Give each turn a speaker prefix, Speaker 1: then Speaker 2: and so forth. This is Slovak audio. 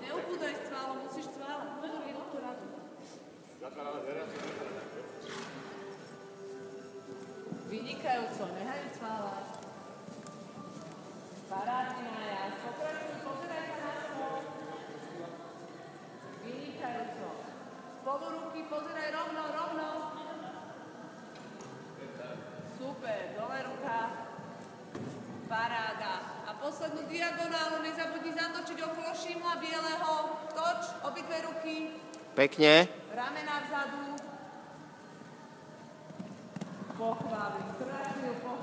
Speaker 1: Neubúdaj cválo, musíš cválať. Pozor, jednu tú radu. Vynikajúco, nehaj cválať. Parádne, Maja. Pokračuj, pozeraj sa na stôl. Vynikajúco. Spolu ruky, pozeraj rovno, rovno. Super, dole ruka. Paráda. A poslednú diagonálu nezabudni
Speaker 2: Pekne.
Speaker 1: Ramena vzadu. Pochválim. Krásne pochvál. Perfektná to